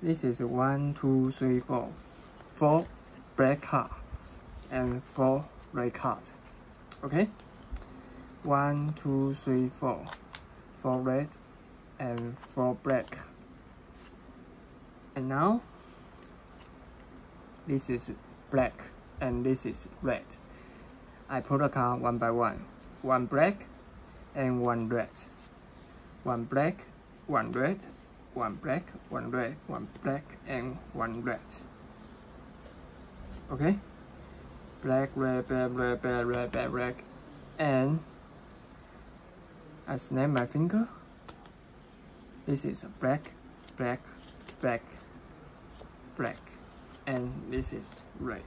This is one, two, three, four. Four black card and four red card. Okay? One, two, three, four. Four red and four black. And now, this is black and this is red. I put a card one by one. One black and one red. One black, one red, one black, one red, one black, and one red. Okay? Black, red, black, red, black, red, black, and I snap my finger. This is black, black, black, black, and this is red.